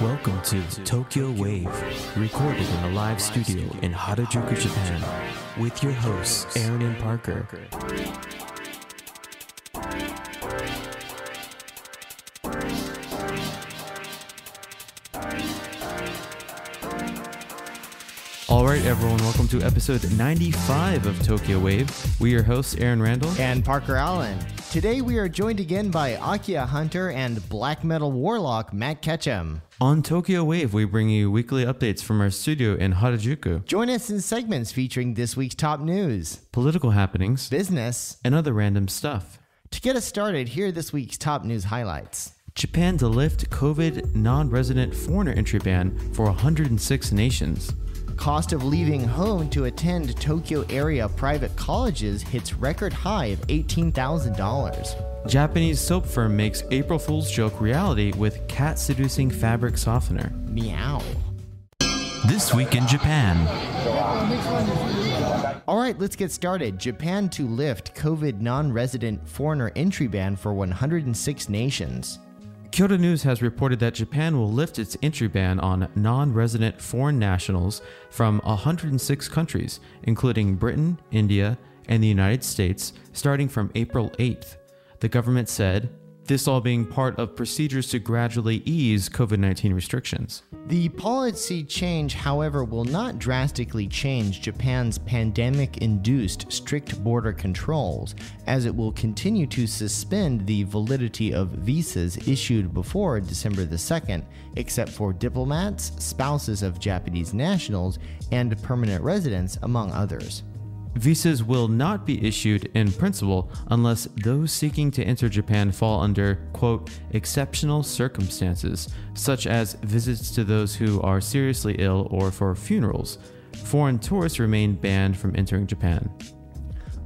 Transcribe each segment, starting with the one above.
Welcome to Tokyo Wave, recorded in a live studio in Harajuku, Japan, with your hosts Aaron and Parker. All right, everyone, welcome to episode 95 of Tokyo Wave. We are your hosts, Aaron Randall. and Parker Allen. Today we are joined again by Akiya Hunter and black metal warlock Matt Ketchum. On Tokyo Wave, we bring you weekly updates from our studio in Harajuku, Join us in segments featuring this week's top news, political happenings, business. and other random stuff. To get us started, here are this week's top news highlights. Japan to lift COVID non resident foreigner entry ban for 106 nations. Cost of leaving home to attend Tokyo area private colleges hits record high of $18,000. Japanese soap firm makes April Fool's joke reality with cat seducing fabric softener. Meow. This week in Japan. All right, let's get started. Japan to lift COVID non resident foreigner entry ban for 106 nations. Kyodo News has reported that Japan will lift its entry ban on non resident foreign nationals from 106 countries, including Britain, India, and the United States, starting from April 8th. The government said, this all being part of procedures to gradually ease COVID 19 restrictions. The policy change, however, will not drastically change Japan's pandemic induced strict border controls, as it will continue to suspend the validity of visas issued before December the 2nd, except for diplomats, spouses of Japanese nationals, and permanent residents, among others. Visas will not be issued in principle unless those seeking to enter Japan fall under, quote, exceptional circumstances, such as visits to those who are seriously ill or for funerals. Foreign tourists remain banned from entering Japan.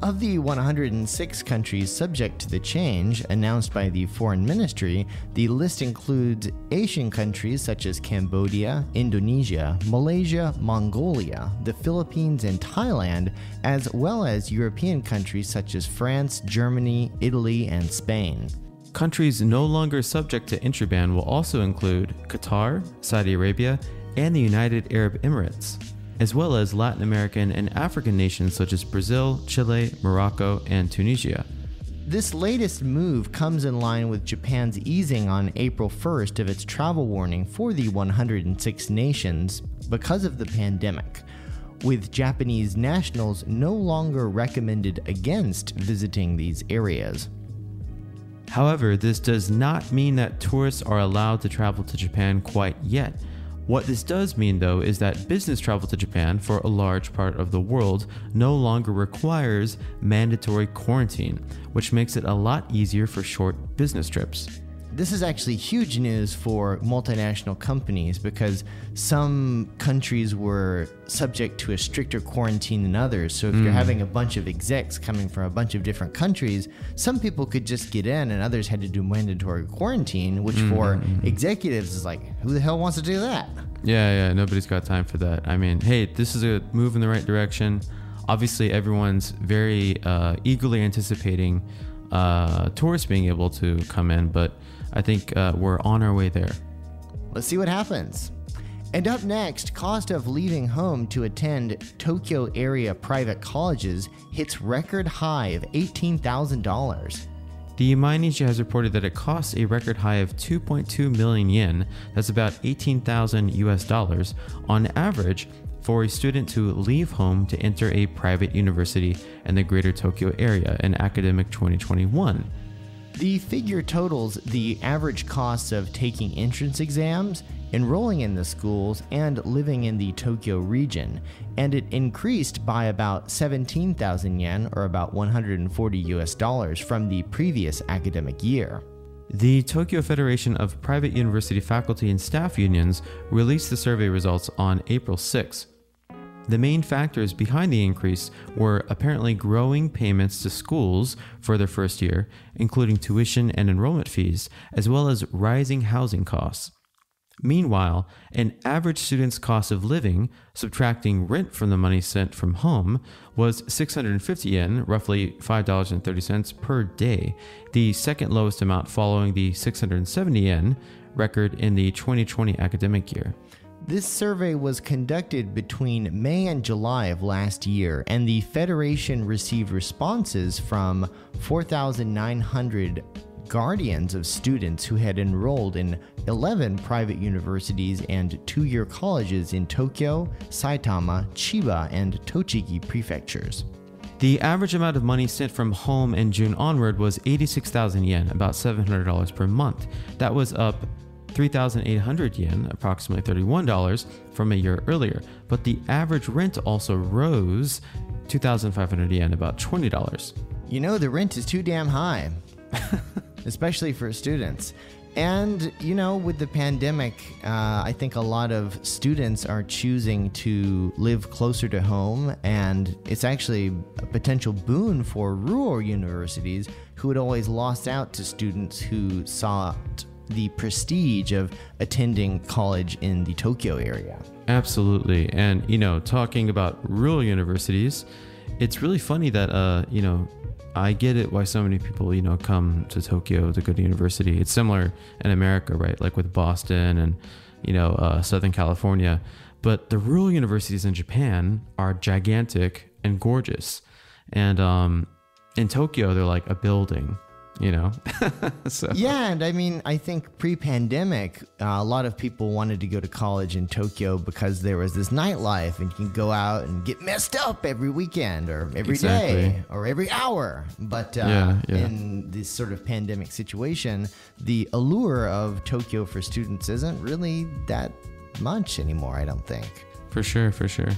Of the 106 countries subject to the change announced by the Foreign Ministry, the list includes Asian countries such as Cambodia, Indonesia, Malaysia, Mongolia, the Philippines, and Thailand, as well as European countries such as France, Germany, Italy, and Spain. Countries no longer subject to entry ban will also include Qatar, Saudi Arabia, and the United Arab Emirates, as well as Latin American and African nations such as Brazil, Chile, Morocco, and Tunisia. This latest move comes in line with Japan's easing on April 1st of its travel warning for the 106 nations because of the pandemic, with Japanese nationals no longer recommended against visiting these areas. However, this does not mean that tourists are allowed to travel to Japan quite yet. What this does mean, though, is that business travel to Japan for a large part of the world no longer requires mandatory quarantine, which makes it a lot easier for short business trips. This is actually huge news for multinational companies because some countries were subject to a stricter quarantine than others. So if you're having a bunch of execs coming from a bunch of different countries, some people could just get in and others had to do mandatory quarantine, which for executives is like, who the hell wants to do that? Yeah, yeah, nobody's got time for that. I mean, hey, this is a move in the right direction. Obviously, everyone's very uh, eagerly anticipating uh, tourists being able to come in, but I think uh, we're on our way there. Let's see what happens. And up next, cost of leaving home to attend Tokyo area private colleges hits record high of $18,000. The Mainichi has reported that it costs a record high of 2.2 million yen, that's about 18,000 US dollars, on average for a student to leave home to enter a private university in the greater Tokyo area in academic 2021. The figure totals the average costs of taking entrance exams, enrolling in the schools, and living in the Tokyo region, and it increased by about 17,000 yen or about 140 US dollars from the previous academic year. The Tokyo Federation of Private University Faculty and Staff Unions released the survey results on April 6. The main factors behind the increase were apparently growing payments to schools for their first year, including tuition and enrollment fees, as well as rising housing costs. Meanwhile, an average student's cost of living, subtracting rent from the money sent from home, was 650 yen, roughly $5.30 per day, the second lowest amount following the 670 yen record in the 2020 academic year. This survey was conducted between May and July of last year, and the Federation received responses from 4,900 guardians of students who had enrolled in 11 private universities and two year colleges in Tokyo, Saitama, Chiba, and Tochigi prefectures. The average amount of money sent from home in June onward was 86,000 yen, about $700 per month. That was up 3,800 yen, approximately $31, from a year earlier. But the average rent also rose 2,500 yen, about $20. You know, the rent is too damn high, especially for students. And, you know, with the pandemic, uh, I think a lot of students are choosing to live closer to home, and it's actually a potential boon for rural universities who had always lost out to students who sought the prestige of attending college in the Tokyo area. Absolutely. And, you know, talking about rural universities, it's really funny that, uh, you know, I get it why so many people, you know, come to Tokyo to go to university. It's similar in America, right? Like with Boston and, you know, uh, Southern California. But the rural universities in Japan are gigantic and gorgeous. And um, in Tokyo, they're like a building you know? So. Yeah and i mean i think pre-pandemic uh, a lot of people wanted to go to college in tokyo because there was this nightlife and you can go out and get messed up every weekend or every exactly. day or every hour. But uh, yeah, yeah. in this sort of pandemic situation the allure of tokyo for students isn't really that much anymore i don't think. For sure for sure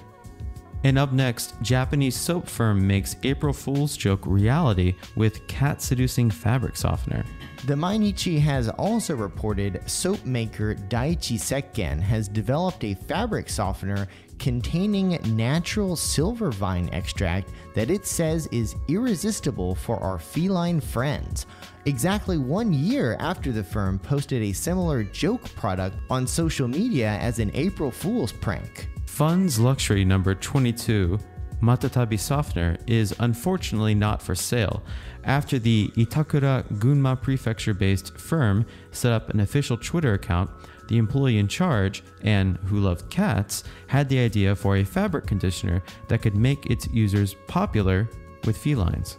and up next, Japanese soap firm makes April Fool's joke reality with cat seducing fabric softener. The Mainichi has also reported soap maker Daiichi Sekken has developed a fabric softener containing natural silver vine extract that it says is irresistible for our feline friends. Exactly one year after the firm posted a similar joke product on social media as an April Fool's prank. Fun's luxury number 22, Matatabi Softener, is unfortunately not for sale after the Itakura Gunma prefecture based firm set up an official Twitter account. The employee in charge, and who loved cats, had the idea for a fabric conditioner that could make its users popular with felines.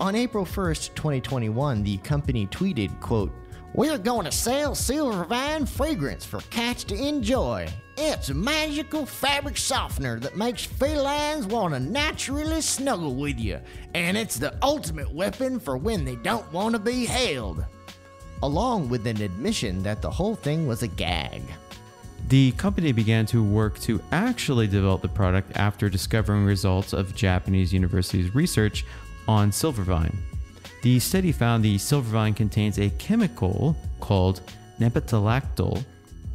On April 1st, 2021, the company tweeted, quote, we're going to sell Silver Vine fragrance for cats to enjoy. It's a magical fabric softener that makes felines want to naturally snuggle with you, and it's the ultimate weapon for when they don't want to be held. Along with an admission that the whole thing was a gag. The company began to work to actually develop the product after discovering results of Japanese universities' research on silvervine. The study found the silvervine contains a chemical called nepetalactol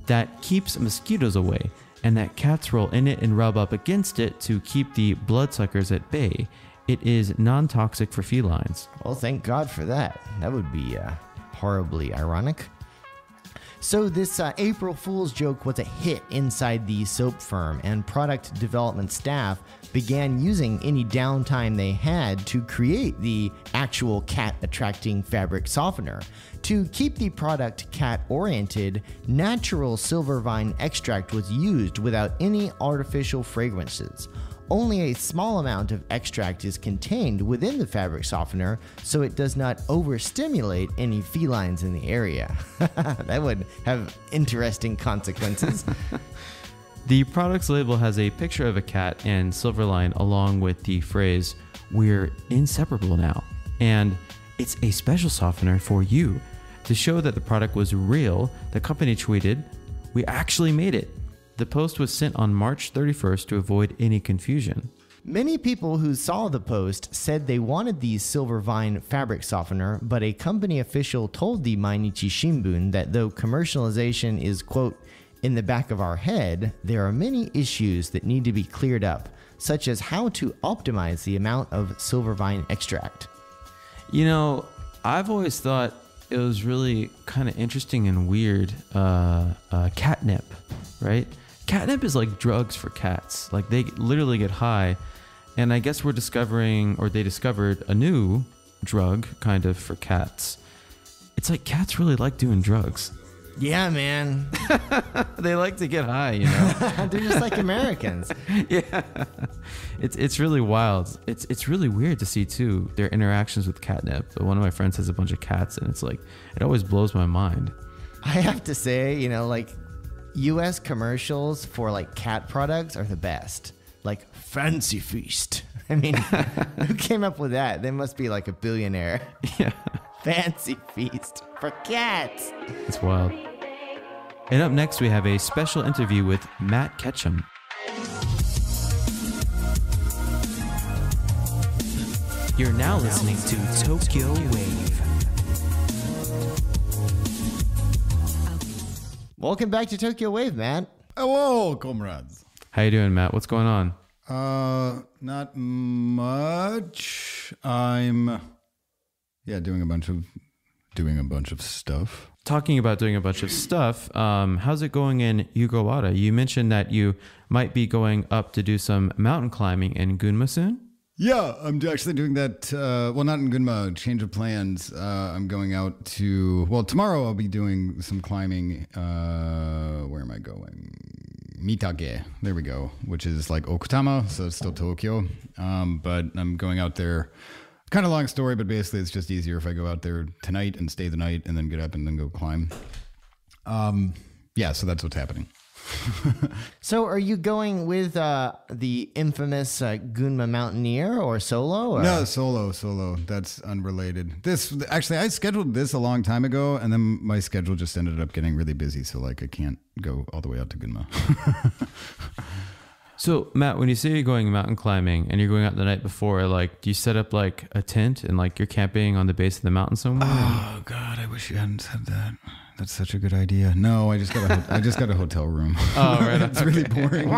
that keeps mosquitoes away, and that cats roll in it and rub up against it to keep the bloodsuckers at bay. It is non toxic for felines. Well, thank God for that. That would be uh, horribly ironic. So, this uh, April Fool's joke was a hit inside the soap firm, and product development staff began using any downtime they had to create the actual cat attracting fabric softener. To keep the product cat oriented, natural silver vine extract was used without any artificial fragrances only a small amount of extract is contained within the fabric softener so it does not overstimulate any felines in the area. that would have interesting consequences. the product's label has a picture of a cat and silver vine along with the phrase, We're inseparable now. And it's a special softener for you. To show that the product was real, the company tweeted, We actually made it. The post was sent on March 31st to avoid any confusion. Many people who saw the post said they wanted the Silver Vine fabric softener, but a company official told the Mainichi Shimbun that though commercialization is, quote, in the back of our head, there are many issues that need to be cleared up, such as how to optimize the amount of silver vine extract. You know, I've always thought it was really kind of interesting and weird. Uh, uh, catnip, right? Catnip is like drugs for cats. Like they literally get high, and I guess we're discovering, or they discovered a new drug kind of for cats. It's like cats really like doing drugs. Yeah, man. they like to get high, you know. They're just like Americans. yeah, it's it's really wild. It's it's really weird to see too their interactions with catnip. But one of my friends has a bunch of cats, and it's like it always blows my mind. I have to say, you know, like U.S. commercials for like cat products are the best. Like Fancy Feast. I mean, who came up with that? They must be like a billionaire. Yeah, Fancy Feast for cats. it's wild. And up next, we have a special interview with Matt Ketchum. You're now listening to Tokyo Wave. Welcome back to Tokyo Wave, Matt. Hello, comrades. How you doing, Matt? What's going on? Uh, not much. I'm, yeah, doing a bunch of, doing a bunch of stuff. Talking about doing a bunch of stuff, um, how's it going in Yugawara? You mentioned that you might be going up to do some mountain climbing in Gunma soon. Yeah, I'm actually doing that. Uh, well, not in Gunma. Change of plans. Uh, I'm going out to. Well, tomorrow I'll be doing some climbing. Uh, where am I going? Mitake. There we go. Which is like Okutama, so it's still Tokyo. Um, but I'm going out there. Kind of long story, but basically it's just easier if I go out there tonight and stay the night and then get up and then go climb. Um, yeah, so that's what's happening. So, are you going with uh, the infamous uh, Gunma Mountaineer or solo? Or? No, solo, solo. That's unrelated. This actually, I scheduled this a long time ago, and then my schedule just ended up getting really busy. So like, I can't go all the way out to Gunma. So, Matt, when you say you're going mountain climbing and you're going out the night before, like, do you set up like a tent and like you're camping on the base of the mountain somewhere? oh God, I wish you hadn't said that. That's such a good idea. No, I just got a, I just got a hotel room. Oh, right. it's really boring.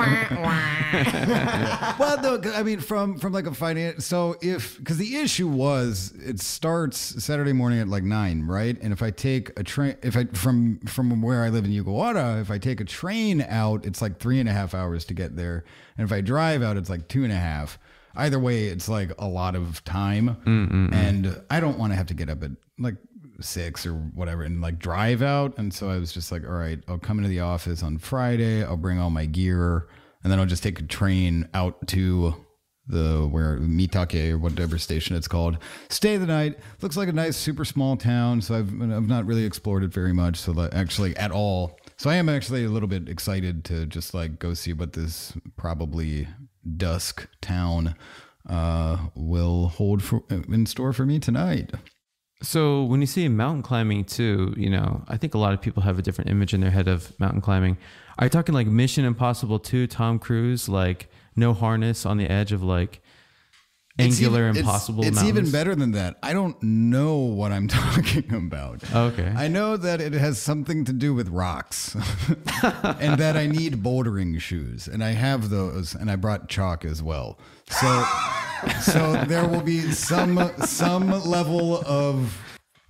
well, no, 'cause, I mean, from from like a finance. So if because the issue was it starts Saturday morning at like nine, right? And if I take a train, if I from from where I live in Yugawara, if I take a train out, it's like three and a half hours to get there, and if I drive out, it's like two and a half. Either way, it's like a lot of time, mm, mm, mm. and I don't want to have to get up at like six or whatever and like drive out. And so I was just like, all right, I'll come into the office on Friday. I'll bring all my gear and then I'll just take a train out to the where Mitake or whatever station it's called. Stay the night. Looks like a nice, super small town. So I've I've not really explored it very much. So that actually at all. So I am actually a little bit excited to just like go see what this probably dusk town uh, will hold for in store for me tonight. So when you see mountain climbing too, you know, I think a lot of people have a different image in their head of mountain climbing. Are you talking like Mission Impossible 2, Tom Cruise, like no harness on the edge of like angular, even- impossible It's, mountains? even better than that. I don't know what I'm talking about. Okay. I know that it has something to do with rocks and that I need bouldering shoes. And I have those and I brought chalk as well. So so there will be some some level of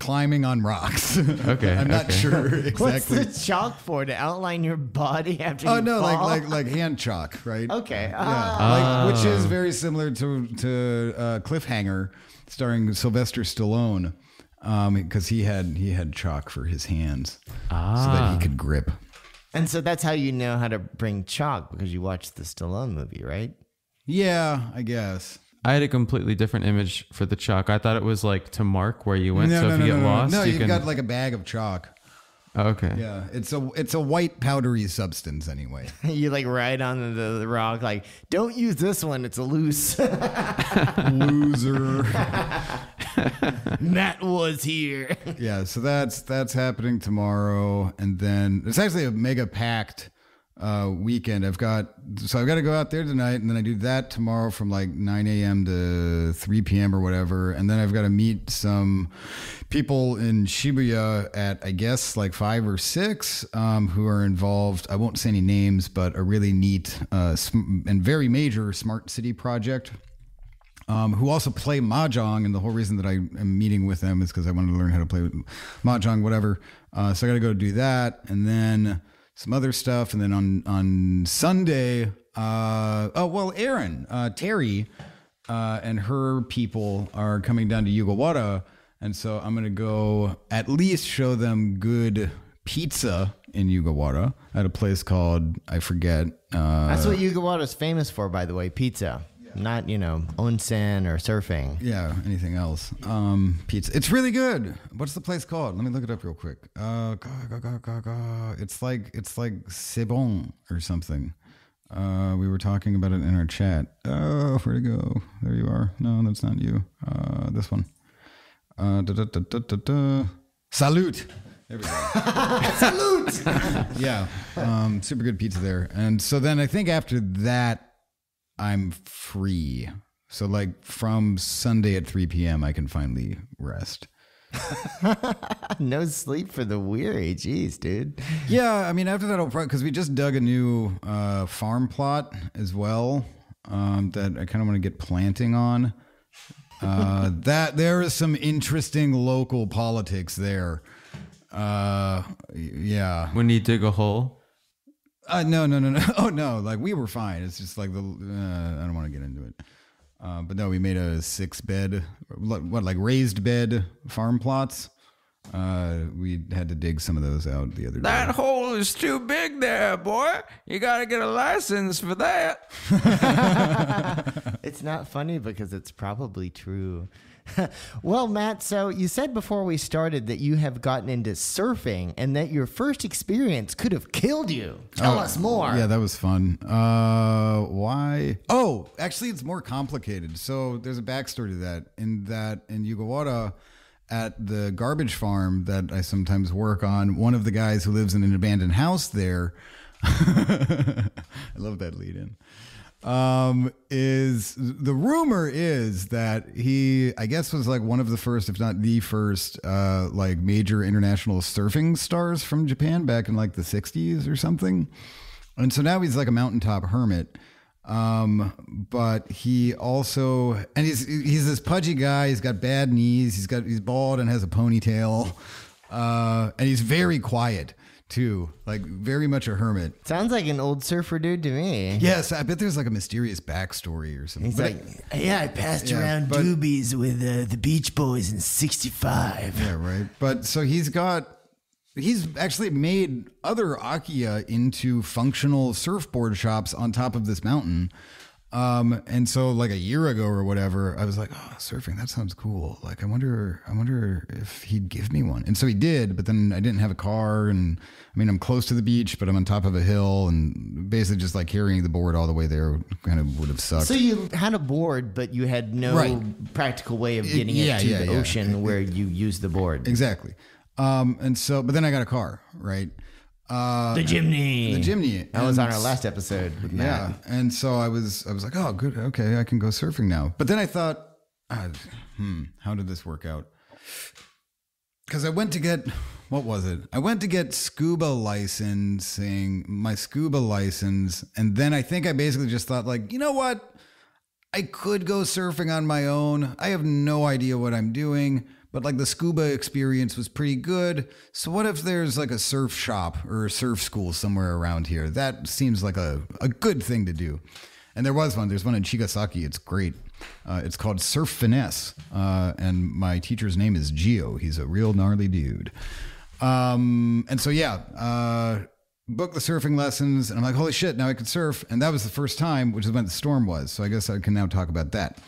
climbing on rocks. Okay, I'm not okay. sure What's the chalk for? To outline your body after Oh you no, like fall? like like hand chalk, right? Okay. Yeah, Ah. like, which is very similar to to uh, Cliffhanger, starring Sylvester Stallone, because he had he had chalk for his hands so that Ah. he could grip. And so that's how you know how to bring chalk because you watched the Stallone movie, right? Yeah, I guess. I had a completely different image for the chalk. I thought it was like to mark where you went. no, so no, if you no, get no, lost, no. you You've can. got like a bag of chalk. Oh, okay. Yeah, it's a it's a white powdery substance anyway. you like ride on the, the rock, like, don't use this one, it's a loose. Loser. Matt was here. yeah, so that's that's happening tomorrow, and then it's actually a mega packed uh, weekend. I've got so I've got to go out there tonight, and then I do that tomorrow from like 9 a.m. to 3 p.m. or whatever, and then I've got to meet some people in Shibuya at I guess like five or six um, who are involved. I won't say any names, but a really neat uh, sm- and very major smart city project um, who also play mahjong. And the whole reason that I am meeting with them is because I wanted to learn how to play mahjong, whatever. Uh, so I got to go do that, and then some other stuff, and then on on Sunday, uh, oh well, Aaron uh, Terry uh, and her people are coming down to Yugawara, and so I'm gonna go at least show them good pizza in Yugawara at a place called I forget. Uh, That's what Yugawara is famous for, by the way, pizza. Not, you know, onsen or surfing. yeah, anything else? Um, pizza. It's really good. What's the place called? Let me look it up real quick. Uh, ga, ga, ga, ga, ga. It's like it's like C'est bon or something. Uh, we were talking about it in our chat. Oh, where to go? There you are. No, that's not you. Uh, this one. Uh, da, da, da, da, da, da. Salute. There we go. Salute. yeah. Um, super good pizza there. And so then I think after that, I'm free. So like from Sunday at 3 p.m., I can finally rest. No sleep for the weary. Jeez, dude. Yeah, I mean after that, I'll probably because we just dug a new uh, farm plot as well um, that I kind of want to get planting on. Uh, that there is some interesting local politics there. Uh, yeah. When you dig a hole, Uh, no, no, no, no. Oh no, like we were fine. It's just like the uh, I don't want to get into it. Uh, but no, we made a six bed, what like raised bed farm plots. Uh, we had to dig some of those out the other day. that hole is too big there, boy. You gotta get a license for that. It's not funny because it's probably true. well, Matt, so you said before we started that you have gotten into surfing and that your first experience could have killed you. Tell us more. Oh, Yeah, that was fun. Uh, why? Oh, actually, it's more complicated. So there's a backstory to that. In that, in Yugawara, at the garbage farm that I sometimes work on, one of the guys who lives in an abandoned house there. I love that lead in. Um, is the rumor is that he, I guess, was like one of the first, if not the first, uh, like major international surfing stars from Japan back in like the 60s or something. And so now he's like a mountaintop hermit. Um, but he also, and he's, he's this pudgy guy. He's got bad knees. He's got, he's bald and has a ponytail. Uh, and he's very quiet too, like very much a hermit. Sounds like an old surfer dude to me. Yes, I bet there's like a mysterious backstory or something. He's But like, yeah, I passed Yeah, around but- doobies with uh, the Beach Boys in '65. Yeah, right. But so he's got he's actually made other Akiya into functional surfboard shops on top of this mountain. Um, and so like a year ago or whatever, I was like, oh, surfing, that sounds cool. Like, I wonder, I wonder if he'd give me one. And so he did, but then I didn't have a car. And I mean, I'm close to the beach, but I'm on top of a hill and basically just like carrying the board all the way there kind of would have sucked. So you had a board, but you had no Right. practical way of getting yeah, it to yeah, the yeah. ocean where you use the board. exactly. Um, and so, but then I got a car, right? Uh, The chimney. the chimney. That was on our last episode with Matt. Yeah, and so I was, I was like, oh, good, okay, I can go surfing now. But then I thought, ah, hmm, how did this work out? Because I went to get, what was it? I went to get scuba licensing, my scuba license, and then I think I basically just thought, like, you know what? I could go surfing on my own. I have no idea what I'm doing, but like the scuba experience was pretty good. So what if there's like a surf shop or a surf school somewhere around here? That seems like a, a good thing to do. And there was one. There's one in Chigasaki. It's great. Uh, it's called Surf Finesse. Uh, and my teacher's name is Gio. He's a real gnarly dude. Um, and so, yeah, uh, booked the surfing lessons. And I'm like, holy shit, now I can surf. And that was the first time, which is when the storm was. So I guess I can now talk about that.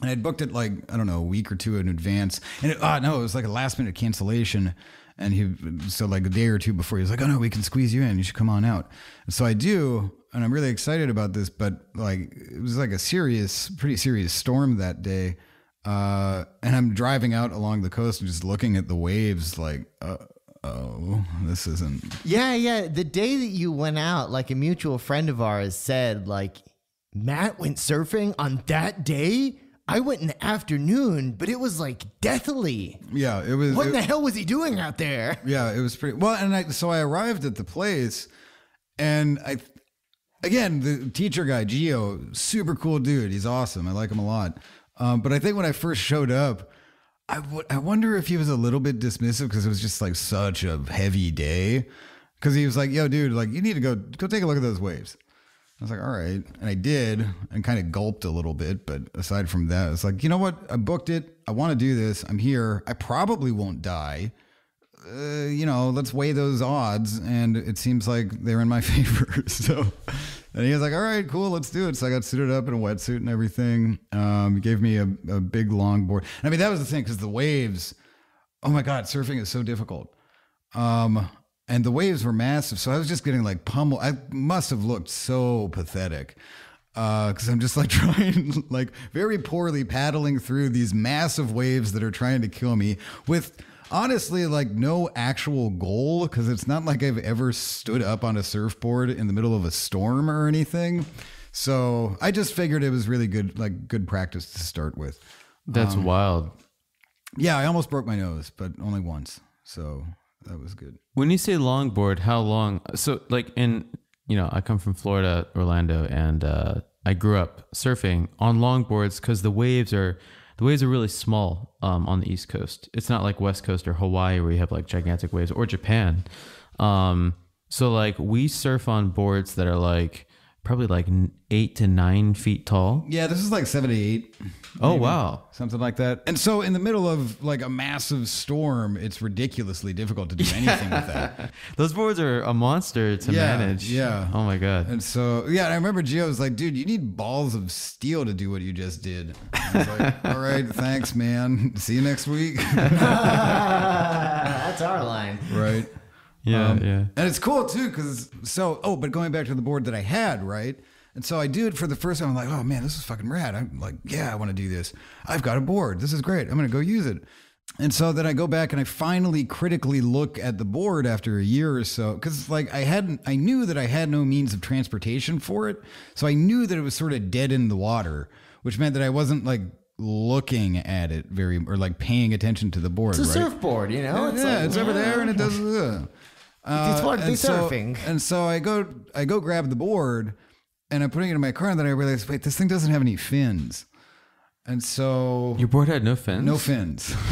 And I'd booked it like, I don't know, a week or two in advance. And it, oh, no, it was like a last minute cancellation. And he, so like a day or two before, he was like, oh no, we can squeeze you in. You should come on out. And so I do. And I'm really excited about this. But like, it was like a serious, pretty serious storm that day. Uh, and I'm driving out along the coast and just looking at the waves like, uh, oh, this isn't. Yeah, yeah. The day that you went out, like a mutual friend of ours said, like, Matt went surfing on that day. I went in the afternoon, but it was like deathly. Yeah, it was. What it- the hell was he doing out there? Yeah, it was pretty well. And I, so I arrived at the place, and I, again, the teacher guy, Geo, super cool dude. He's awesome. I like him a lot. Um, but I think when I first showed up, I, w- I wonder if he was a little bit dismissive because it was just like such a heavy day. Because he was like, "Yo, dude, like you need to go go take a look at those waves." I was like, "All right," and I did, and kind of gulped a little bit. But aside from that, it's like, you know what? I booked it. I want to do this. I'm here. I probably won't die uh, you know, let's weigh those odds. And it seems like they're in my favor. so, and he was like, all right, cool, let's do it. So I got suited up in a wetsuit and everything. Um, he gave me a, a big long board. I mean, that was the thing because the waves, oh my God, surfing is so difficult. Um, and the waves were massive. So I was just getting like pummeled. I must have looked so pathetic uh, because I'm just like trying, like very poorly paddling through these massive waves that are trying to kill me with honestly like no actual goal because it's not like I've ever stood up on a surfboard in the middle of a storm or anything. So I just figured it was really good, like good practice to start with. That's um, wild. Yeah, I almost broke my nose, but only once. So that was good. When you say longboard, how long? So, like in, you know, I come from Florida, Orlando, and uh, I grew up surfing on longboards because the waves are the waves are really small um, on the East Coast. It's not like West Coast or Hawaii where you have like gigantic waves or Japan. Um, so like we surf on boards that are like probably like eight to nine feet tall. Yeah, this is like 78. Oh wow! Something like that. And so in the middle of like a massive storm, it's ridiculously difficult to do anything with that. Those boards are a monster to Yeah, manage. yeah. Oh my god. And so, yeah, and I remember Gio was like, dude, you need balls of steel to do what you just did. I was like, all right, thanks, man. See you next week. That's our line. right. Yeah, Um, yeah. And it's cool too, because so, oh, but going back to the board that I had, right? And so I do it for the first time. I'm like, oh man, this is fucking rad. I'm like, yeah, I want to do this. I've got a board. This is great. I'm going to go use it. And so then I go back and I finally critically look at the board after a year or so. Cause like I hadn't, I knew that I had no means of transportation for it. So I knew that it was sort of dead in the water, which meant that I wasn't like looking at it very, or like paying attention to the board. It's a right? surfboard, you know. yeah, like, it's over there and it does. Uh, It's supposed uh, to be and so- surfing. and so I go, I go grab the board, and I'm putting it in my car, and then I realize, wait, this thing doesn't have any fins, and so Your board had no fins. no fins.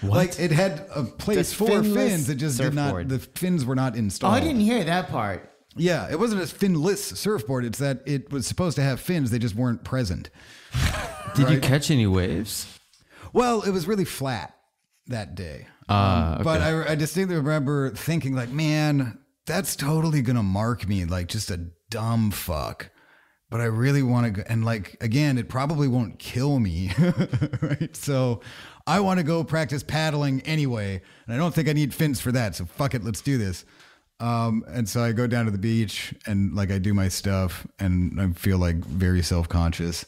What? like it had a place Just for finless fins, it just did not. surfboard. The fins were not Oh, installed. I didn't hear that part. Yeah, it wasn't a finless surfboard. It's that it was supposed to have fins, they just weren't present. Did you catch any waves? Well, it was really flat that day. Ah, But. I, I distinctly remember thinking, like, man, that's totally gonna mark me like just a dumb fuck. But I really want to go, and like again, it probably won't kill me, right? So I want to go practice paddling anyway, and I don't think I need fins for that. So fuck it, let's do this. Um, and so I go down to the beach and like I do my stuff, and I feel like very self conscious.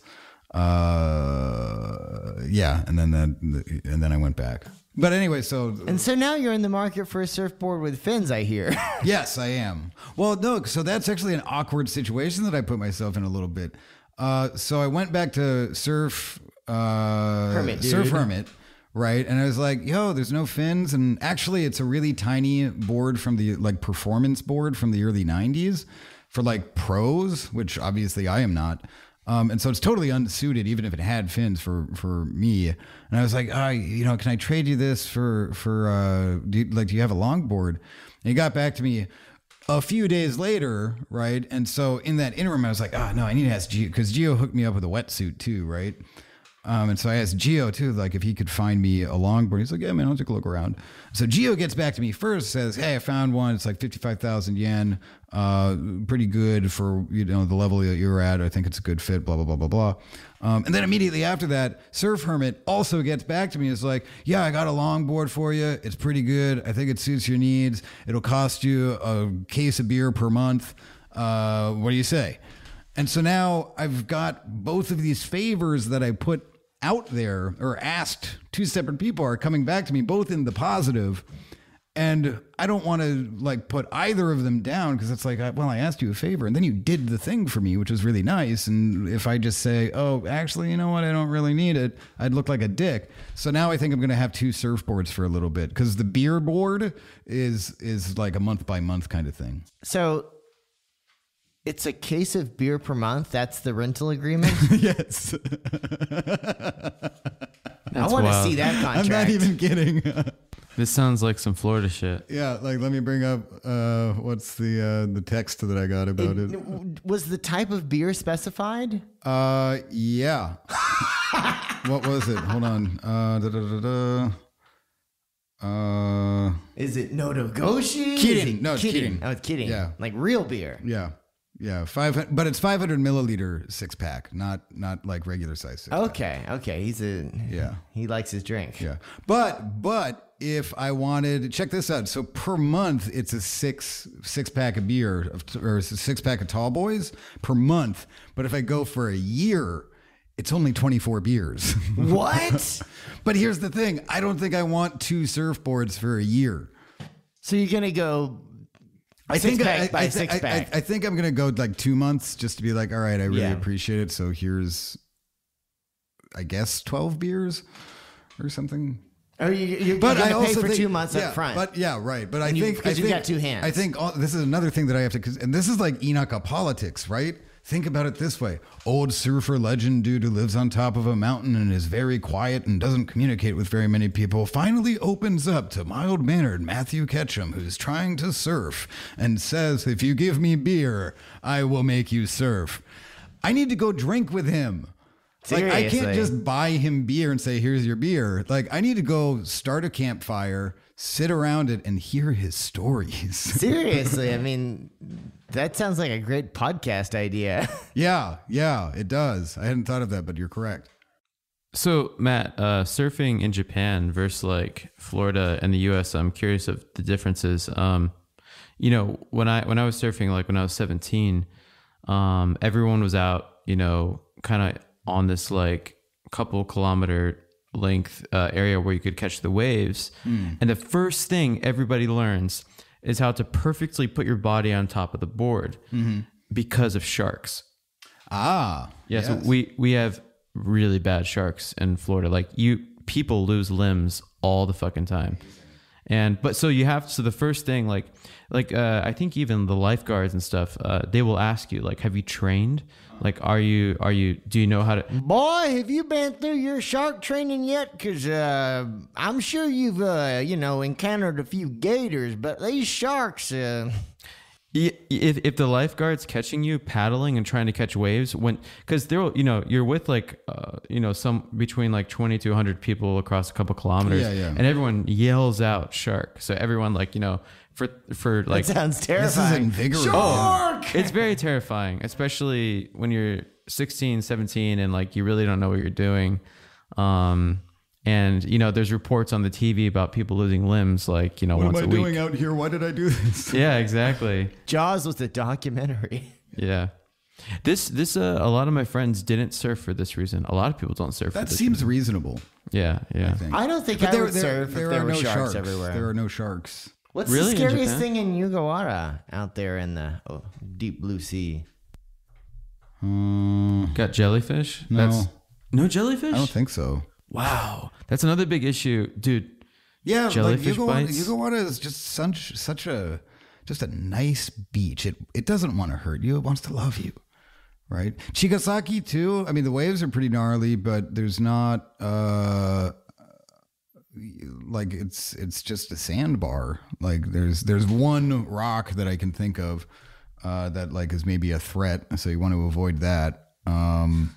Uh, yeah, and then that, and then I went back. But anyway, so And so now you're in the market for a surfboard with fins, I hear. Yes, I am. Well, no, so that's actually an awkward situation that I put myself in a little bit. Uh, so I went back to surf, uh, Hermit, dude. surf hermit, right? And I was like, "Yo, there's no fins." And actually, it's a really tiny board from the like performance board from the early '90s for like pros, which obviously I am not. Um, and so it's totally unsuited, even if it had fins for for me. And I was like, ah, you know, can I trade you this for for uh, do you, like, do you have a longboard? And he got back to me a few days later, right? And so in that interim, I was like, oh no, I need to ask Gio because Gio hooked me up with a wetsuit too, right? Um, and so I asked Geo too, like if he could find me a longboard. He's like, yeah, man, I'll take a look around. So Geo gets back to me first, says, hey, I found one. It's like fifty-five thousand yen, uh, pretty good for you know the level that you're at. I think it's a good fit. Blah blah blah blah blah. Um, and then immediately after that, Surf Hermit also gets back to me. It's like, yeah, I got a longboard for you. It's pretty good. I think it suits your needs. It'll cost you a case of beer per month. Uh, what do you say? And so now I've got both of these favors that I put out there or asked two separate people are coming back to me, both in the. And I don't want to like put either of them down because it's like, uh, well, I asked you a favor and then you did the thing for me, which was really nice. And if I just say, oh, actually, you know what? I don't really need it, I'd look like a dick. So now I think I'm going to have two surfboards for a little bit because the beer board is is like a month by month kind of thing. so It's a case of beer per month. That's the rental agreement. yes. I That's want to wild. see that contract. I'm not even kidding. This sounds like some Florida shit. yeah, like let me bring up uh what's the uh the text that I got about it. Was the type of beer specified? Uh yeah. what was it? Hold on. Uh da, da, da, da. Uh Is it Noto Goshi? Keating. It No, it's Keating. Oh, it's Keating. Yeah. Like real beer. yeah. Yeah, five, but it's 500 milliliter six pack, not not like regular size six. Okay. Okay. He's a. Yeah. He likes his drink. Yeah. But but if I wanted check this out. So per month it's a six six pack of beer of, or it's a six pack of tall boys per month. But if I go for a year, it's only 24 beers. What? but here's the thing, I don't think I want two surfboards for a year. so you're gonna go. I Six think pack I, by I, six I, pack. I, I think I'm gonna go like two months just to be like, all right, I really Yeah. appreciate it. So here's, I guess, 12 beers or something. Oh, you, you're, But you're I also for think, two months yeah, up front. But yeah, right. But I you- think because think, got two hands. I think all, this is another thing that I have to, 'cause- and this is like Enoch politics, right? Think about it this way: old surfer legend dude who lives on top of a mountain and is very quiet and doesn't communicate with very many people finally opens up to mild mannered Matthew Ketchum, who's trying to surf, and says, "If you give me beer, I will make you surf." I need to go drink with him. Like I can't just buy him beer and say, "Here's your beer." Like I need to go start a campfire, sit around it, and hear his stories. Seriously, I mean, that sounds like a great podcast idea. yeah, yeah, it does. I hadn't thought of that, but you're correct. So Matt, uh, surfing in Japan versus like Florida and the U.S. I'm curious of the differences. Um, you know, when I when I was surfing, like when I was 17, um, everyone was out, you know, kind of on this like couple kilometer length uh, area where you could catch the waves. And the first thing everybody learns is how to perfectly put your body on top of the board because of sharks. Ah, Yeah, so we we have really bad sharks in Florida. Like you people lose limbs all the fucking time. And but so you have so the first thing like like uh, I think even the lifeguards and stuff uh, they will ask you like have you trained like are you are you do you know how to Boy, have you been through your shark training yet? Because uh, I'm sure you've, uh, you know, encountered a few gators, but these sharks, uh, if if the lifeguard's catching you paddling and trying to catch waves when because they're you know you're with like uh, you know some between like 20 to 100 people across a couple kilometers Yeah, yeah. and everyone yells out shark so everyone like you know for for like that sounds this is terrifying. invigorating. Shark! it's very terrifying especially when you're 16 17 and like you really don't know what you're doing um and you know there's reports on the tv about people losing limbs like you know What am once I a week doing out here? Why did I do this? yeah exactly Jaws was a documentary. yeah this this uh, a lot of my friends didn't surf for this reason a lot of people don't surf for That this seems reasonable. yeah yeah I think. I don't think But I there, would there, surf there if there are were no sharks, sharks everywhere. There are no sharks. What's Really? the scariest Japan? thing in Yugawara out there in the oh, deep blue sea? Um, got jellyfish No. no jellyfish I don't think so. Wow that's another big issue dude Yeah, Jellyfish like bites? Yugawara is just such such a just a nice beach. It it doesn't want to hurt you. It wants to love you, right? Chigasaki too. I mean, the waves are pretty gnarly, but there's not uh like it's it's just a sandbar. Like there's there's one rock that I can think of uh that like is maybe a threat, so you want to avoid that. Um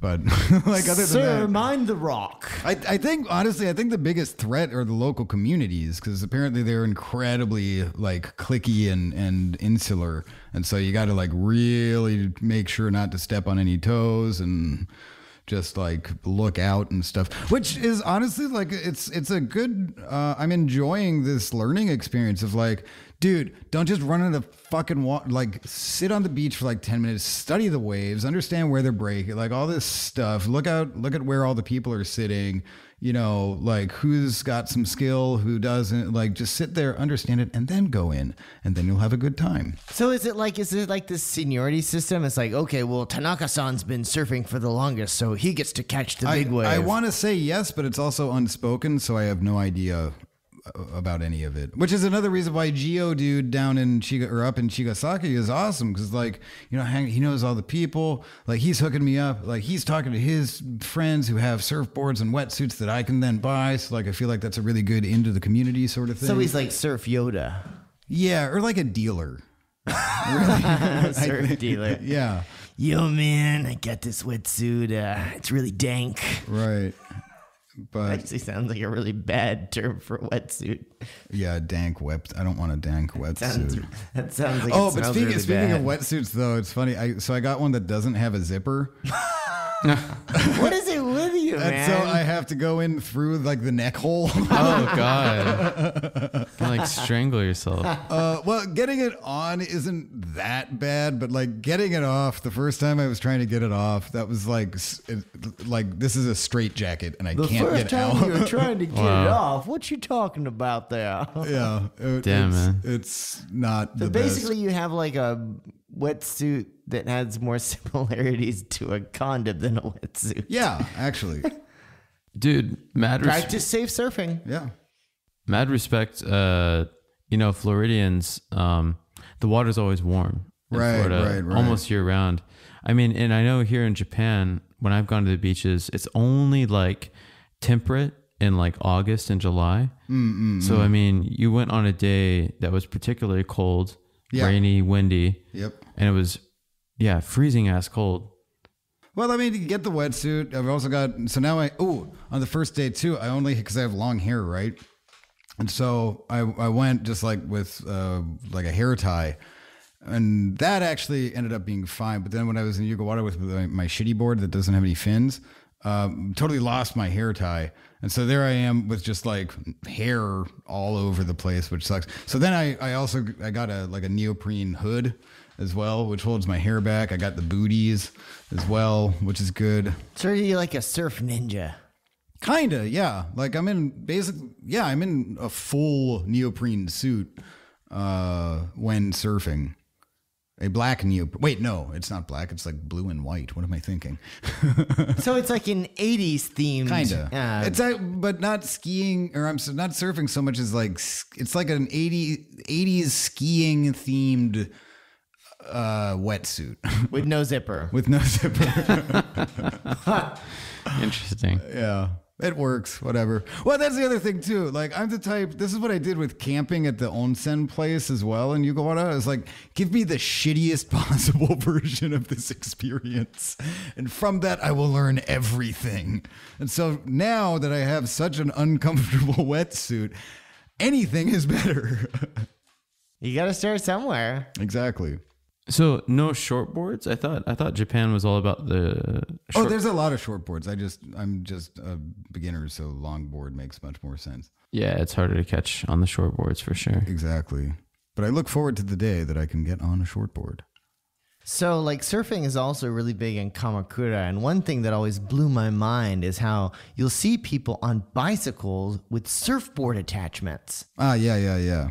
but like other than Sir, that, mind the rock. I, I think honestly, I think the biggest threat are the local communities because apparently they're incredibly like cliquey and and insular, and so you got to like really make sure not to step on any toes and just like look out and stuff. Which is honestly like it's it's a good. Uh, I'm enjoying this learning experience of like. Dude, don't just run into the fucking water. Like, sit on the beach for like 10 minutes, study the waves, understand where they're breaking, like all this stuff. Look out, look at where all the people are sitting, you know, like who's got some skill, who doesn't. Like, just sit there, understand it, and then go in, and then you'll have a good time. So is it like is it like this seniority system? It's like okay, well Tanaka-san's been surfing for the longest, so he gets to catch the I, big wave. I want to say yes, but it's also unspoken, so I have no idea about any of it. Which is another reason why Geo dude down in Chiga or up in Chigasaki is awesome because like you know hang, he knows all the people. Like he's hooking me up. Like he's talking to his friends who have surfboards and wetsuits that I can then buy. So like I feel like that's a really good into the community sort of thing. So he's like Surf Yoda, yeah, or like a dealer. surf dealer. Yeah, Yo, man, I got this wetsuit. Uh, it's really dank. right. But Actually, sounds like a really bad term for wetsuit. yeah, dank wet. I don't want a dank Sounds, wetsuit. that sounds like. Oh, but speaking really speaking bad. of wetsuits, though, it's funny. I so I got one that doesn't have a zipper, what is it with you, and man? so I have to go in through like the neck hole. Oh God! You like strangle yourself. uh, well, getting it on isn't that bad, but like getting it off. The first time I was trying to get it off, that was like like this is a straight jacket, and I the can't the first get time out. you're trying to get it off, what you talking about there? yeah, it- Damn, it's, man. it's not the So best. basically, you have like a wetsuit that has more similarities to a condom than a wetsuit. Yeah, actually, Dude, mad, res- Practice safe surfing. yeah. mad respect. Uh, you know, Floridians. Um, the water's always warm. in Right, Florida, right, right. Almost year round. I mean, and I know here in Japan, when I've gone to the beaches, it's only like temperate in like August and July. Mm, So I mean, you went on a day that was particularly cold, Yeah. rainy, windy, Yep. and it was, yeah, freezing ass cold. Well, I mean, you get the wetsuit. I've also got so now I oh on the first day too. I only because I have long hair, right? And so I I went just like with uh, like a hair tie, and that actually ended up being fine. But then when I was in Yugawara with my, my shitty board that doesn't have any fins, um, totally lost my hair tie. And so there I am with just like hair all over the place, which sucks. So then I, I also I got a like a neoprene hood as well, which holds my hair back. I got the booties as well, which is good. So are you like a surf ninja? Kinda, yeah. Like I'm in basic, yeah, I'm in a full neoprene suit uh, when surfing. A black neoprene. Wait, no, it's not black. It's like blue and white. What am I thinking? So it's like an '80s themed. Kinda. Uh, it's like, but not skiing, or I'm s- not surfing so much as like it's like an 80, 80s skiing themed uh, wetsuit with no zipper. with no zipper. Interesting. Yeah. It works, whatever. Well, that's the other thing too. Like, I'm the type. This is what I did with camping at the onsen place as well in Yugawara. Is like, give me the shittiest possible version of this experience, and from that I will learn everything. And so now that I have such an uncomfortable wetsuit, anything is better. You got to start somewhere. exactly. So no shortboards. I thought I thought Japan was all about the. Oh, there's a lot of short boards. I just, I'm just a beginner, so longboard makes much more sense. yeah, it's harder to catch on the shortboards for sure. Exactly. But I look forward to the day that I can get on a shortboard. So, like, surfing is also really big in Kamakura. And one thing that always blew my mind is how you'll see people on bicycles with surfboard attachments. Ah, yeah, yeah, yeah.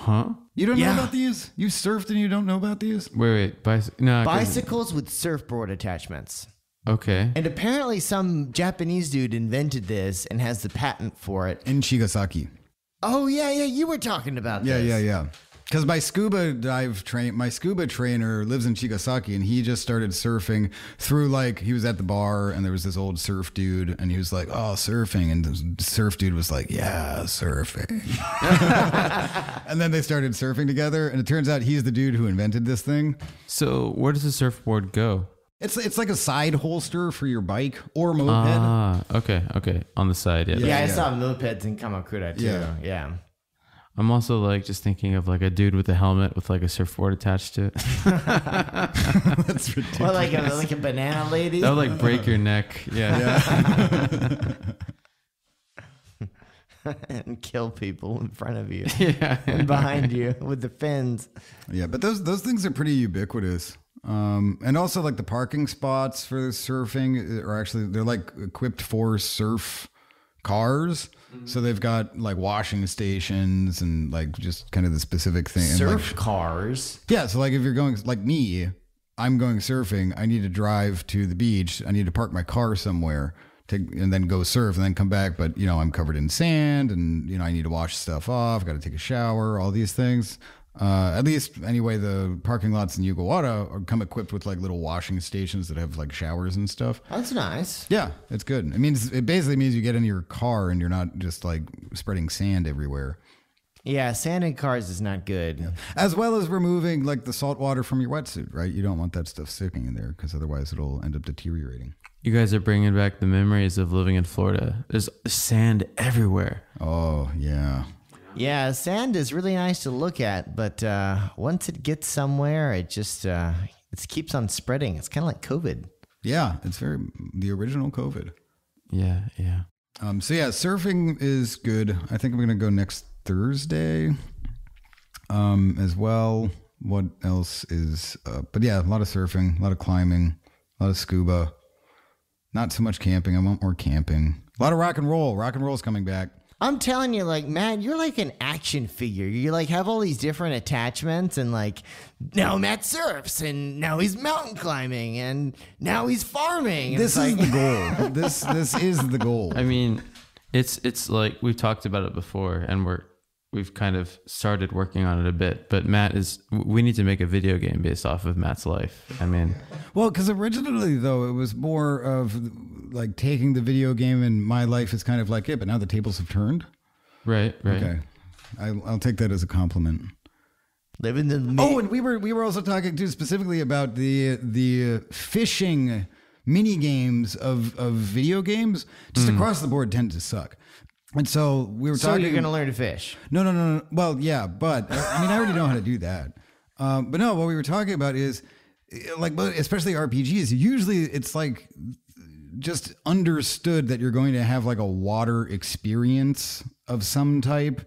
Huh? You don't Yeah. know about these? You surfed and you don't know about these? Wait, wait. Bicy- no. 'cause- Bicycles with surfboard attachments. Okay. And apparently, some Japanese dude invented this and has the patent for it. In Chigasaki. Oh, yeah, yeah, you were talking about Yeah, this. yeah, yeah. Because my scuba dive train, my scuba trainer lives in Chigasaki, and he just started surfing through like he was at the bar, and there was this old surf dude, and he was like, "Oh, surfing," and the surf dude was like, "Yeah, surfing." and then they started surfing together, and it turns out he's the dude who invented this thing. So where does the surfboard go? It's it's like a side holster for your bike or moped. Ah, okay, okay. On the side, yeah. Yeah, I Yeah. saw mopeds in Kamakura too. Yeah. yeah. I'm also like just thinking of like a dude with a helmet with like a surfboard attached to it. That's ridiculous. Well, like a, like a banana lady. that would like break your neck. Yeah. yeah. and kill people in front of you Yeah. and behind you with the fins. Yeah, but those those things are pretty ubiquitous. Um, and also like the parking spots for surfing are actually they're like equipped for surf cars. Mm-hmm. So they've got like washing stations and like just kind of the specific thing. And, like, Surf cars. yeah, so like if you're going like me, I'm going surfing. I need to drive to the beach. I need to park my car somewhere take and then go surf and then come back. But you know, I'm covered in sand, and you know, I need to wash stuff off. Got to take a shower. All these things. Uh, at least anyway, the parking lots in Yugawara are come equipped with like little washing stations that have like showers and stuff. That's nice. Yeah, it's good. It means it basically means you get in your car and you're not just like spreading sand everywhere. Yeah, sand in cars is not good. As well as removing like the salt water from your wetsuit, right? You don't want that stuff sticking in there because otherwise it'll end up deteriorating. You guys are bringing back the memories of living in Florida. There's sand everywhere. Oh yeah, Yeah, sand is really nice to look at, but uh, once it gets somewhere, it just uh, it keeps on spreading. It's kind of like COVID. yeah. It's very the original COVID. Yeah, yeah. Um, so yeah, surfing is good. I think I'm gonna go next Thursday. Um, as well. What else is? Uh, but yeah, a lot of surfing, a lot of climbing, a lot of scuba. Not so much camping. I want more camping. A lot of rock and roll. Rock and roll is coming back. I'm telling you, like, Matt, you're like an action figure. You like have all these different attachments, and like now Matt surfs, and now he's mountain climbing, and now he's farming. and This is like, the goal. this this is the goal. I mean, it's it's like we've talked about it before, and we're we've kind of started working on it a bit. But Matt is we need to make a video game based off of Matt's life. I mean, Well, because originally though it was more of like taking the video game and my life is kind of like it, but now the tables have turned. right, right. Okay, I, I'll take that as a compliment. living the Oh, and we were we were also talking too specifically about the the fishing mini games of of video games just across the board tend to suck. And so we were so talking. you're gonna learn to fish. No, no, no, no. Well, yeah, but I mean, I already know how to do that. Um, but no, what we were talking about is eh, like, but especially RPGs. Usually, it's like just understood that you're going to have like a water experience of some type.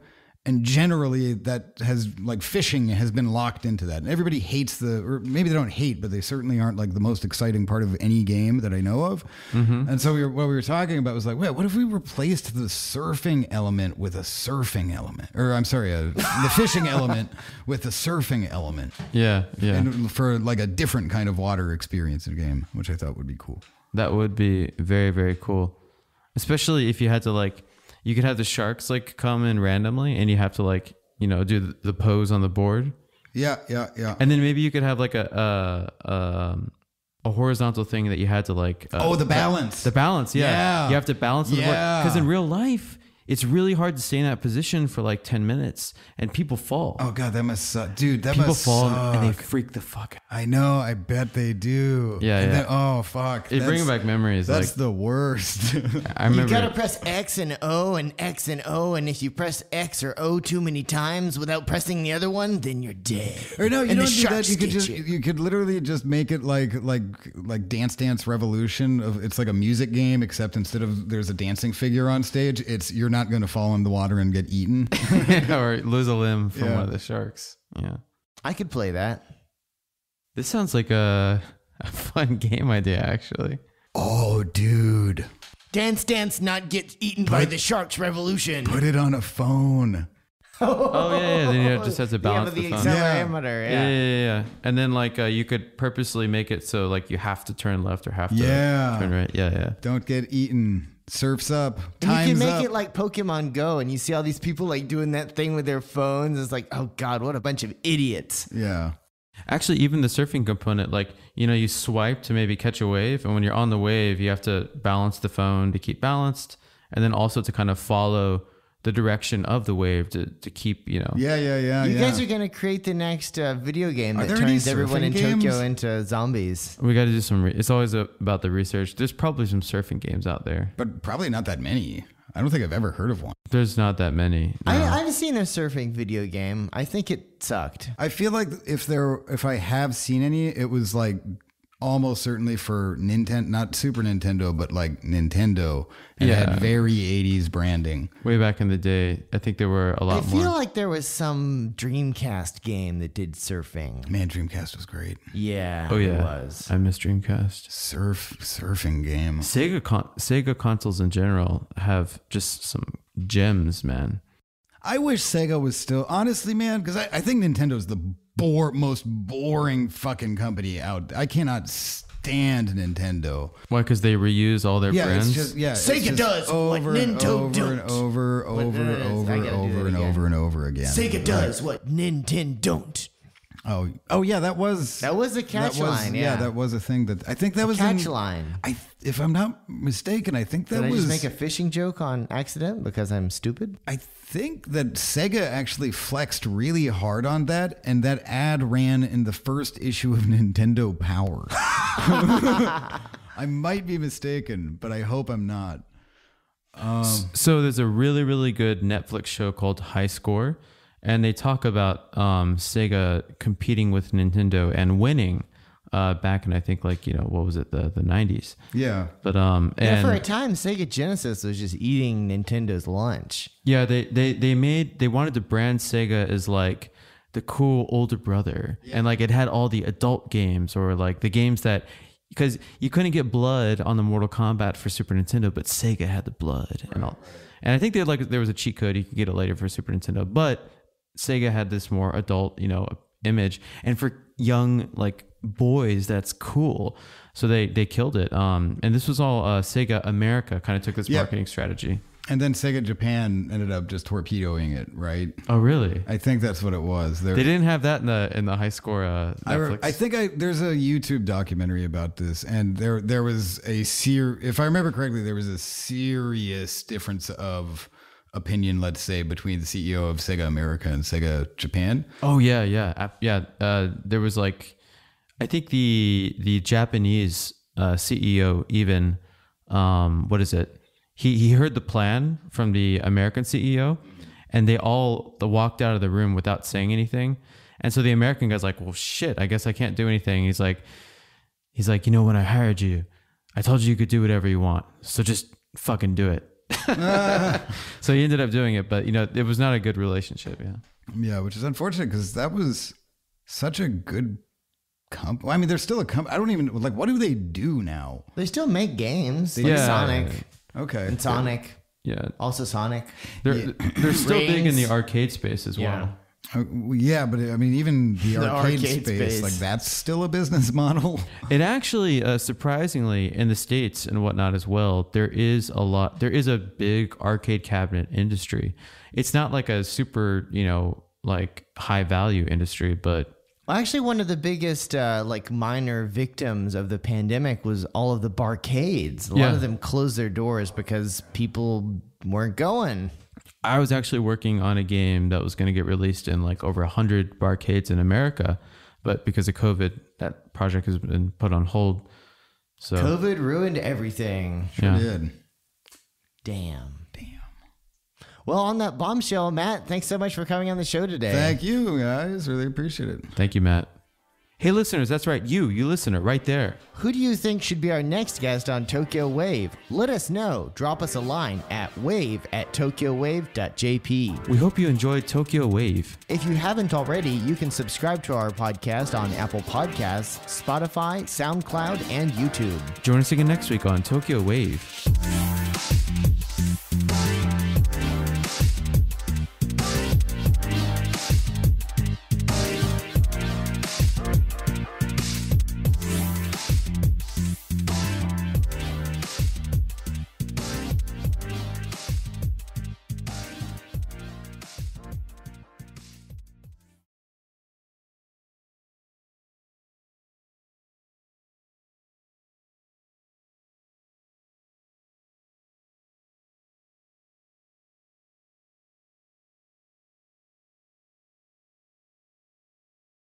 And generally, that has like fishing has been locked into that. And everybody hates the, or maybe they don't hate, but they certainly aren't like the most exciting part of any game that I know of. And so we were, what we were talking about was like, wait, what if we replaced the surfing element with a surfing element? Or I'm sorry, uh, the fishing element with a surfing element. Yeah, yeah. And for like a different kind of water experience in a game, which I thought would be cool. That would be very, very cool. Especially if you had to like, you could have the sharks like come in randomly and you have to like, you know, do the, pose on the board. Yeah, yeah, yeah. And then maybe you could have like a, a, um, a horizontal thing that you had to like. Uh, Oh, the balance. The balance, yeah. Yeah. You have to balance the board. Yeah. Because in real life, it's really hard to stay in that position for like 10 minutes and people fall. Oh god, that must suck, dude. That people must fall suck. and they freak the fuck out. I know. I bet they do. Yeah, And yeah. then- oh fuck. It brings back memories. That's Like the worst. I remember. You gotta press X and O and X and O, and if you press X or O too many times without pressing the other one, then you're dead. Or no, you And don't do that. You could just you. you. could literally just make it like like like Dance Dance Revolution. Of it's like a music game, except instead of there's a dancing figure on stage, it's you're not going to fall in the water and get eaten. or lose a limb from Yeah. one of the sharks. Yeah. I could play that. This sounds like a, a fun game idea, actually. oh, dude, Dance, dance, not get eaten by the sharks. Revolution. put it on a phone. Oh, yeah, yeah. Then you just have to balance with the, the phone. accelerometer. Yeah, Yeah. yeah, yeah, yeah. And then like uh, you could purposely make it so like you have to turn left or have to Yeah. turn right. Yeah, yeah. Don't get eaten. Surfs up. And you can make up. it like Pokemon Go, and you see all these people like doing that thing with their phones. It's like, oh god, what a bunch of idiots! yeah. Actually, even the surfing component, like you know, you swipe to maybe catch a wave, and when you're on the wave, you have to balance the phone to keep balanced, and then also to kind of follow the direction of the wave to, to keep you know. Yeah, yeah, yeah. You yeah. guys are gonna create the next uh, video game Are that turns everyone in games? Tokyo into zombies. We got to do some. Re- it's always a, about the research. There's probably some surfing games out there. but probably not that many. I don't think I've ever heard of one. There's not that many. no. I, I've seen a surfing video game. I think it sucked. I feel like if there, if I have seen any, it was like almost certainly for Nintendo, not Super Nintendo, but like Nintendo, and it Yeah. had very '80s branding. Way back in the day, I think there were a lot feel more. Feel like there was some Dreamcast game that did surfing. Man, Dreamcast was great. Yeah, oh yeah, it was. I miss Dreamcast. Surf surfing game. Sega con- Sega consoles in general have just some gems, man. I wish Sega was still honestly, man, because I, I think Nintendo's the bore most boring fucking company out. I cannot stand Nintendo. Why? Because they reuse all their Yeah, brands. it's just yeah. it's Sega just does what over and Nintendo over and don't. over, over, no, no, no, I over, gotta over, and over and over again. Sega does what Nintendo don't. Oh, oh yeah, that was That was a catch that was- line, yeah. that was a thing that I think that was Catch in- line. I, if I'm not mistaken, I think that Did I was. just make a fishing joke on accident because I'm stupid? I think that Sega actually flexed really hard on that, and that ad ran in the first issue of Nintendo Power. I might be mistaken, but I hope I'm not. Um, so there's a really really good Netflix show called High Score, and they talk about um, Sega competing with Nintendo and winning uh, back in I think like you know what was it the the 90s. Yeah. But um Yeah, for a time, Sega Genesis was just eating Nintendo's lunch. yeah they they they made they wanted to brand Sega as like the cool older brother and like it had all the adult games or like the games that because you couldn't get blood on the Mortal Kombat for Super Nintendo, but Sega had the blood and all. And I think they had like there was a cheat code you could get it later for Super Nintendo, but Sega had this more adult, you know, image. And for young like boys, that's cool. So they they killed it. Um, and this was all uh, Sega America kind of took this Yep. marketing strategy. And then Sega Japan ended up just torpedoing it, right? Oh, really? I think that's what it was. They're- They didn't have that in the in the high score uh, I, re- I think I there's a YouTube documentary about this, and there there was a ser if I remember correctly, there was a serious difference of opinion, let's say, between the CEO of Sega America and Sega Japan. Oh yeah, yeah, yeah. Uh, there was like, I think the the Japanese uh, CEO even, um, what is it? He he heard the plan from the American CEO, and they all walked out of the room without saying anything. And so the American guy's like, "Well, shit, I guess I can't do anything." He's like, he's like, you know, when I hired you, I told you you could do whatever you want, so just fucking do it. so he ended up doing it, but you know, it was not a good relationship. Yeah. Yeah, which is unfortunate because that was such a good company. I mean, they're still a company. I don't even like. What do they do now? They still make games like Yeah. Sonic Okay, and Sonic. Yeah, Also Sonic. They're they're still big in the arcade space as well. Uh, yeah, but I mean, even the, The arcade, arcade space, space. like that's still a business model. It actually, uh, surprisingly, in the states and whatnot as well, there is a lot. There is a big arcade cabinet industry. It's not like a super, you know, like high value industry, but actually, one of the biggest uh, like minor victims of the pandemic was all of the barcades. A lot of them closed their doors because people weren't going. I was actually working on a game that was going to get released in like over 100 barcades in America, but because of COVID, that project has been put on hold. So, COVID ruined everything. yeah. Did. Damn. Damn. Well, on that bombshell, Matt, thanks so much for coming on the show today. Thank you, guys. Really appreciate it. Thank you, Matt. Hey, listeners, that's right. You, you listener, right there. Who do you think should be our next guest on Tokyo Wave? Let us know. Drop us a line at wave at tokyowave.jp. We hope you enjoyed Tokyo Wave. If you haven't already, you can subscribe to our podcast on Apple Podcasts, Spotify, SoundCloud, and YouTube. Join us again next week on Tokyo Wave.